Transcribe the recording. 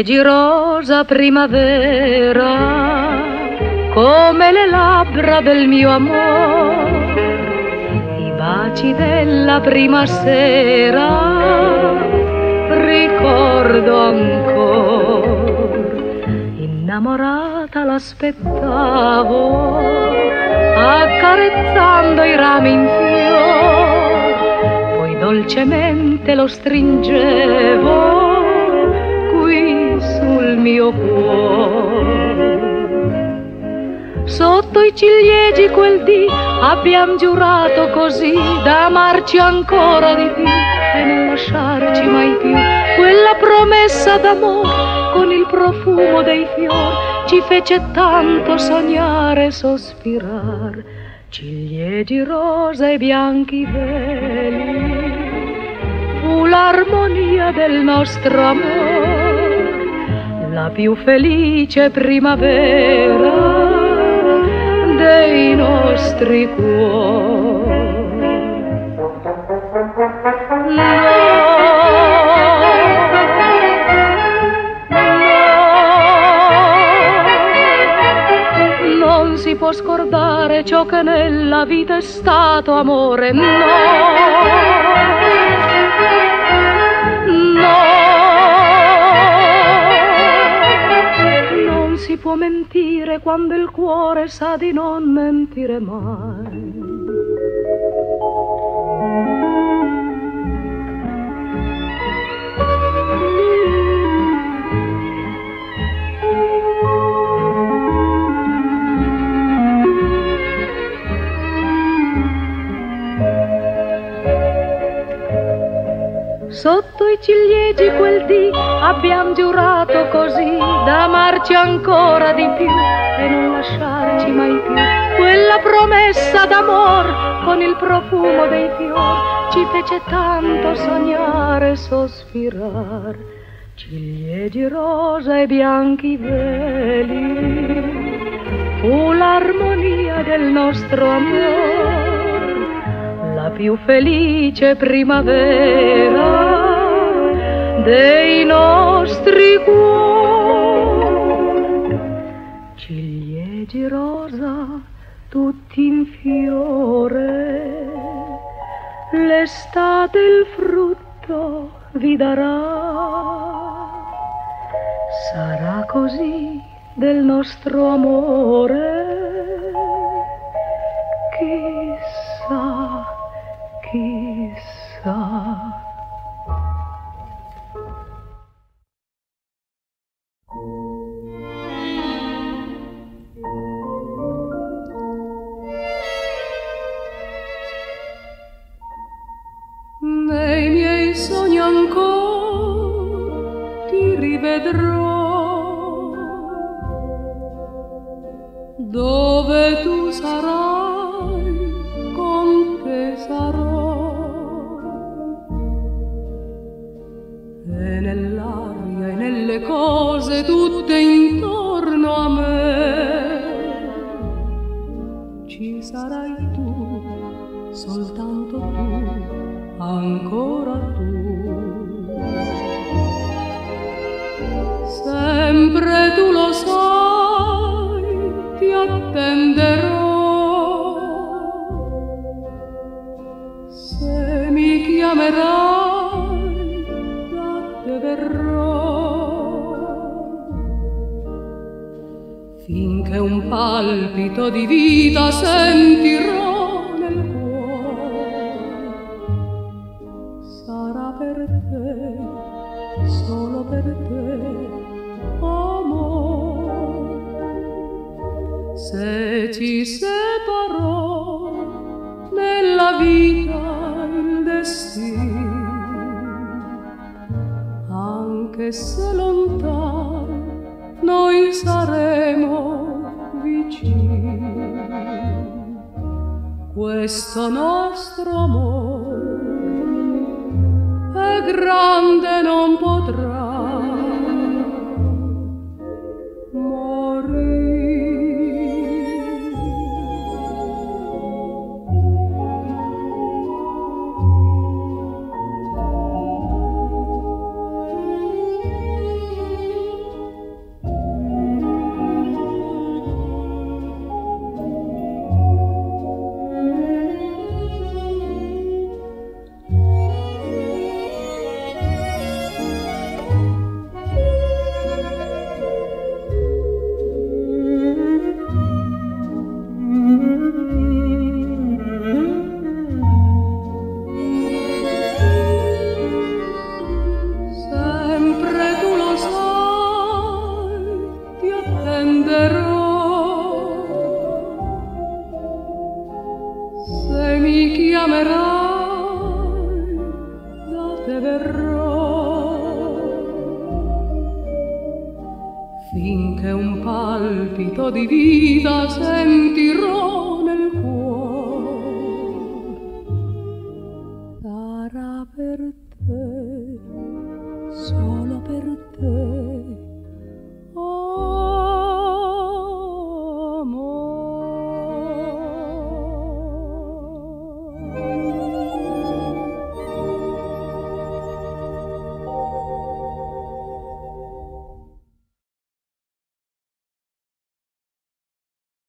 Rosa primavera, come le labbra del mio amore, i baci della prima sera, ricordo ancora, innamorata l'aspettavo, accarezzando i rami in fiore, poi dolcemente lo stringevo mio cuore. Sotto i ciliegi quel dì abbiamo giurato così da amarci ancora di più e non lasciarci mai più. Quella promessa d'amore con il profumo dei fiori ci fece tanto sognare e sospirare. Ciliegi rosa e bianchi veli fu l'armonia del nostro amore la più felice primavera dei nostri cuori. No, si può scordare ciò che nella vita è stato amore, no. Può mentire quando il cuore sa di non mentire mai. Sotto i ciliegi quel dì abbiamo giurato così da amarci ancora di più e non lasciarci mai più. Quella promessa d'amor con il profumo dei fiori ci fece tanto sognare e sospirare. Ciliegi rosa e bianchi veli fu l'armonia del nostro amore più felice primavera dei nostri cuori. Ciliegi rosa tutti in fiore, l'estate il frutto vi darà. Sarà così del nostro amore, Nei miei sogni ancora ti rivedrò. Dove tu sarai, con te sarò. nell'aria e nelle cose tutte intorno a me. Ci sarai tu, soltanto tu, ancora tu. Sempre tu lo sai, ti attenderò. Se mi chiamerai finché un palpito di vita sentirò solo per te, amore. Se ci separò nella vita il destino, anche se lontano noi saremo vicini. Questo nostro amore è grande, non potrà chiamerai, da te verrò. Finché un palpito di vita sentirò nel cuore, sarà per te, solo per te